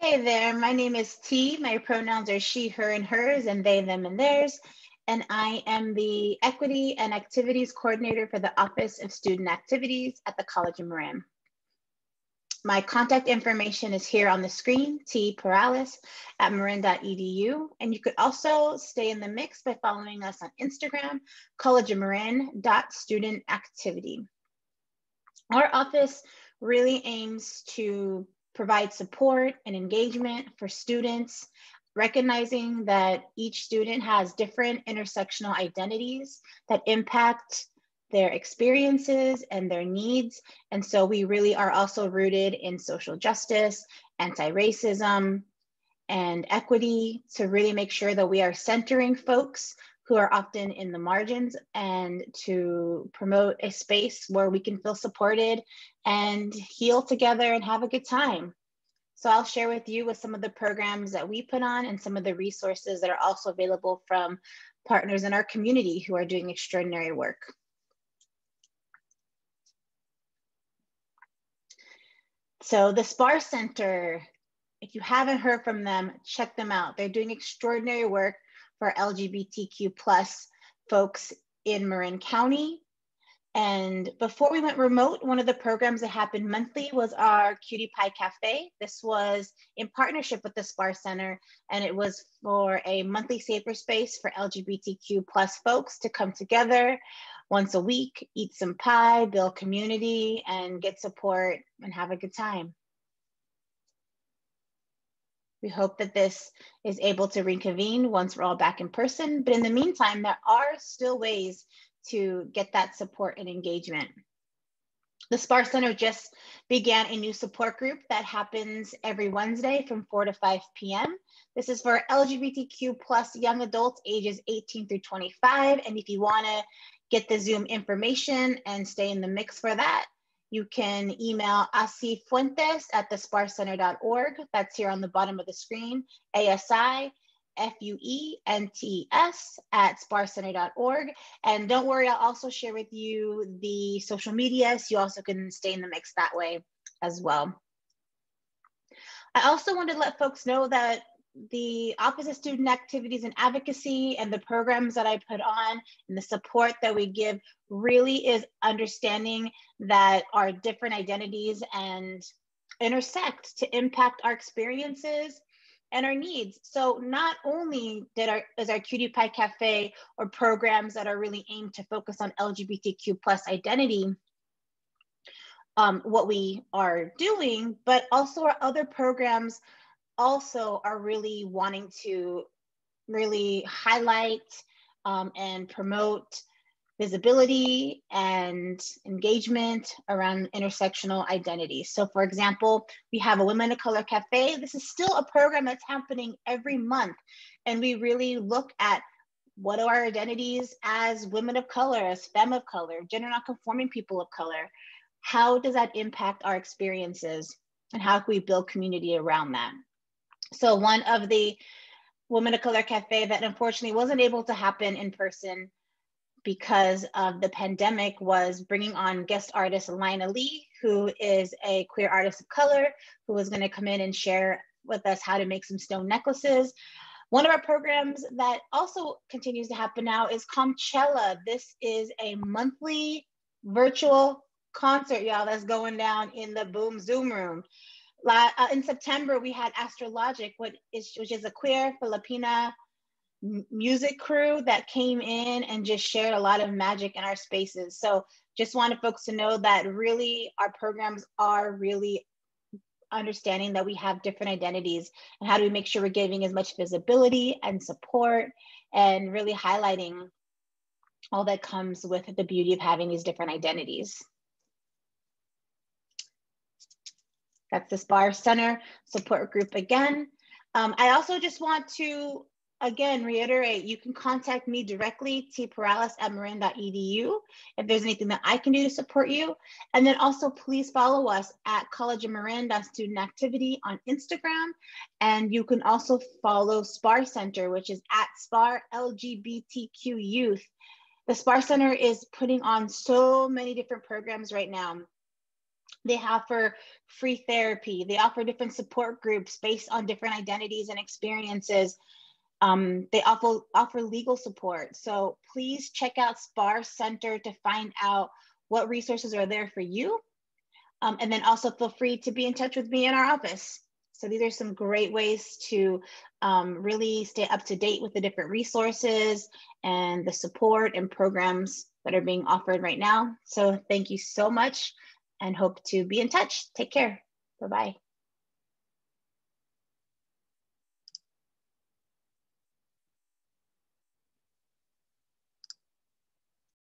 Hey there, my name is T. My pronouns are she, her, and hers, and they, them, and theirs. And I am the Equity and Activities Coordinator for the Office of Student Activities at the College of Marin. My contact information is here on the screen, T. Perales at marin.edu. And you could also stay in the mix by following us on Instagram, College of Marin.studentactivity. Our office really aims to provide support and engagement for students, recognizing that each student has different intersectional identities that impact their experiences and their needs. And so we really are also rooted in social justice, anti-racism, and equity to really make sure that we are centering folks who are often in the margins and to promote a space where we can feel supported and heal together and have a good time. So I'll share with you with some of the programs that we put on and some of the resources that are also available from partners in our community who are doing extraordinary work. So the Spahr Center, if you haven't heard from them, check them out. They're doing extraordinary work for LGBTQ plus folks in Marin County. And before we went remote, one of the programs that happened monthly was our Cutie Pie Cafe. This was in partnership with the Spahr Center, and it was for a monthly safer space for LGBTQ plus folks to come together once a week, eat some pie, build community, and get support and have a good time. We hope that this is able to reconvene once we're all back in person. But in the meantime, there are still ways to get that support and engagement. The Spahr Center just began a new support group that happens every Wednesday from 4 to 5 p.m. This is for LGBTQ plus young adults ages 18 through 25. And if you want to get the Zoom information and stay in the mix for that, you can email Asi Fuentes at thespahrcenter.org. That's here on the bottom of the screen, ASI F-U-E-N-T-S at spahrcenter.org. And don't worry, I'll also share with you the social media, so you also can stay in the mix that way as well. I also wanted to let folks know that the Office of Student Activities and Advocacy and the programs that I put on and the support that we give really is understanding that our different identities and intersect to impact our experiences and our needs. So not only did our is our Cutie Pie Cafe or programs that are really aimed to focus on LGBTQ plus identity, um, what we are doing, but also our other programs also are really wanting to really highlight um, and promote visibility and engagement around intersectional identity. So for example, we have a Women of Color Cafe. This is still a program that's happening every month. And we really look at what are our identities as women of color, as femme of color, gender nonconforming people of color? How does that impact our experiences? And how can we build community around that? So one of the Women of Color Cafe that unfortunately wasn't able to happen in person because of the pandemic was bringing on guest artist Lina Lee, who is a queer artist of color, who was going to come in and share with us how to make some stone necklaces. One of our programs that also continues to happen now is Comchella. This is a monthly virtual concert, y'all, that's going down in the Boom Zoom room. Uh, in September, we had Astrologic, which is, which is a queer Filipina music crew that came in and just shared a lot of magic in our spaces. So just wanted folks to know that really our programs are really understanding that we have different identities and how do we make sure we're giving as much visibility and support and really highlighting all that comes with the beauty of having these different identities. That's the Spahr Center support group again. Um, I also just want to again, reiterate, you can contact me directly, tperales at marin.edu, if there's anything that I can do to support you. And then also please follow us at College of Marin Student Activity on Instagram. And you can also follow Spahr Center, which is at Spahr LGBTQ Youth. The Spahr Center is putting on so many different programs right now. They offer free therapy. They offer different support groups based on different identities and experiences. Um, they offer, offer legal support. So please check out Spahr Center to find out what resources are there for you. Um, and then also feel free to be in touch with me in our office. So these are some great ways to um, really stay up to date with the different resources and the support and programs that are being offered right now. So thank you so much and hope to be in touch. Take care. Bye-bye.